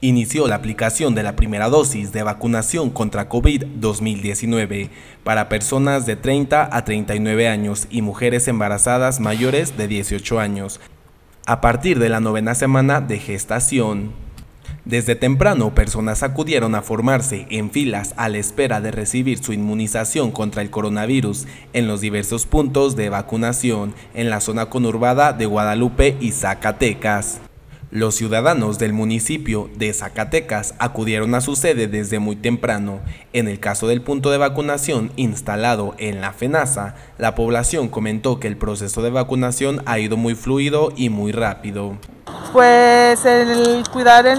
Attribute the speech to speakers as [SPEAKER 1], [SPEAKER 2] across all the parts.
[SPEAKER 1] inició la aplicación de la primera dosis de vacunación contra COVID-2019 para personas de 30 a 39 años y mujeres embarazadas mayores de 18 años, a partir de la novena semana de gestación. Desde temprano, personas acudieron a formarse en filas a la espera de recibir su inmunización contra el coronavirus en los diversos puntos de vacunación en la zona conurbada de Guadalupe y Zacatecas. Los ciudadanos del municipio de Zacatecas acudieron a su sede desde muy temprano. En el caso del punto de vacunación instalado en la FENASA, la población comentó que el proceso de vacunación ha ido muy fluido y muy rápido.
[SPEAKER 2] Pues el cuidar el,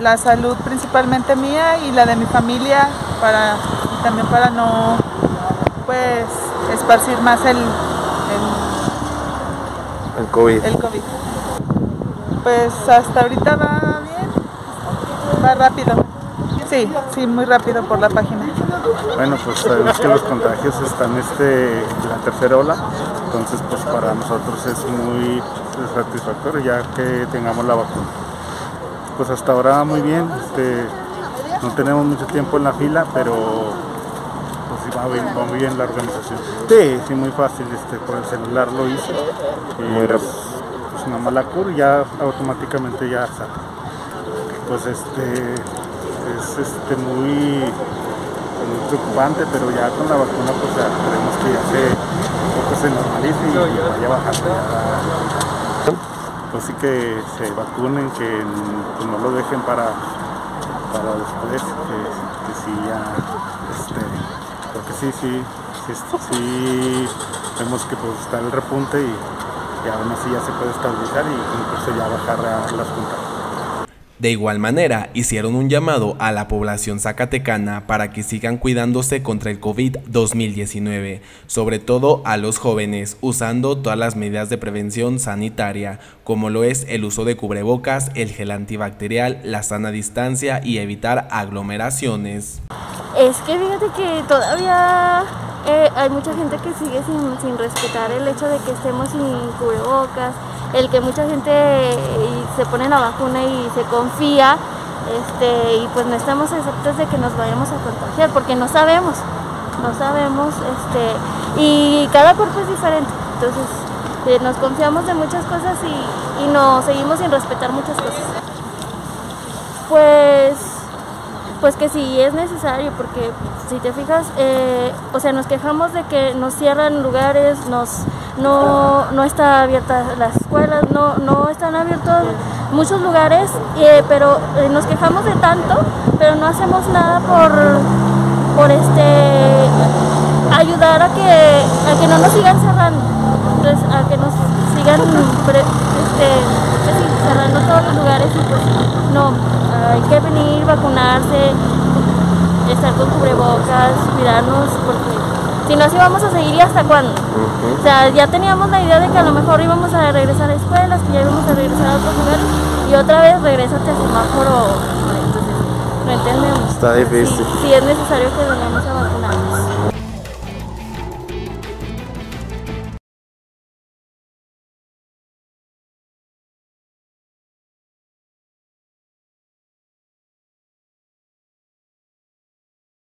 [SPEAKER 2] la salud principalmente mía y la de mi familia para también para no pues esparcir más el,
[SPEAKER 3] el, el COVID.
[SPEAKER 2] El COVID. Pues hasta ahorita va bien, va rápido. Sí, sí, muy rápido por la página.
[SPEAKER 4] Bueno, pues sabemos que los contagios están este, en la tercera ola, entonces pues para nosotros es muy satisfactorio ya que tengamos la vacuna. Pues hasta ahora muy bien, este, no tenemos mucho tiempo en la fila, pero pues va, bien, va muy bien la organización. Sí, sí, muy fácil, este, por el celular lo hice. Y, pues una mala cura y ya automáticamente ya. Pues este es este muy, preocupante, pero ya con la vacuna pues ya esperemos que ya se, poco se normalice y vaya bajando. Pues sí que se vacunen, que pues no lo dejen para, para después, que, que sí ya, este, porque sí, sí, sí, sí, vemos que pues está el repunte y, y aún así ya se puede estabilizar y incluso ya bajar las puntas.
[SPEAKER 1] De igual manera, hicieron un llamado a la población zacatecana para que sigan cuidándose contra el COVID-2019, sobre todo a los jóvenes, usando todas las medidas de prevención sanitaria, como lo es el uso de cubrebocas, el gel antibacterial, la sana distancia y evitar aglomeraciones.
[SPEAKER 5] Es que fíjate que todavía hay mucha gente que sigue sin, sin respetar el hecho de que estemos sin cubrebocas, el que mucha gente se pone la vacuna y se confía este, y pues no estamos exceptos de que nos vayamos a contagiar porque no sabemos, no sabemos este, y cada cuerpo es diferente, entonces eh, nos confiamos de muchas cosas y, y nos seguimos sin respetar muchas cosas. Pues pues que sí es necesario, porque si te fijas, eh, o sea, nos quejamos de que nos cierran lugares, nos no, no está abierta las escuelas, no, no están abiertos muchos lugares, eh, pero eh, nos quejamos de tanto, pero no hacemos nada por, por este ayudar a que, a que no nos sigan cerrando, entonces, a que nos sigan este, pues cerrando todos los lugares y pues no hay que venir, vacunarse, estar con cubrebocas, cuidarnos, porque si no así vamos a seguir y hasta cuándo. O sea, ya teníamos la idea de que a lo mejor íbamos a regresar a escuelas, que ya íbamos a regresar a otros lugares, y otra vez regresate al semáforo. Entonces, no entendemos.
[SPEAKER 3] Está difícil.
[SPEAKER 5] Sí, sí es necesario que vengamos a vacunar.